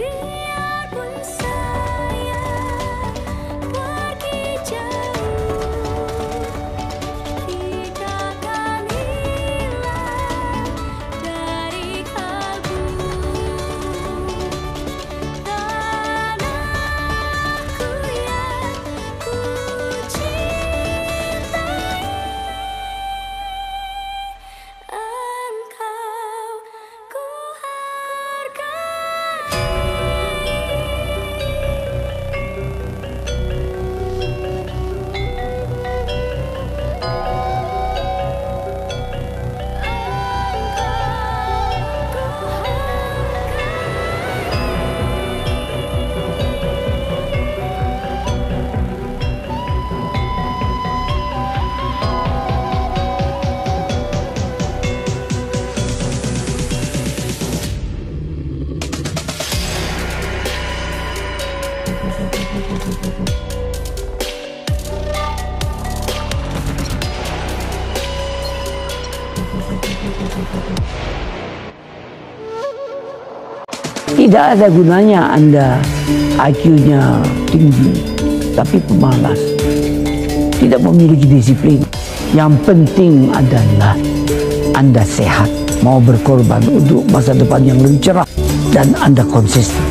भी Tidak ada gunanya Anda IQ-nya tinggi, tapi pemalas. Tidak memiliki disiplin. Yang penting adalah Anda sehat, mau berkorban untuk masa depan yang lebih cerah, dan Anda konsisten.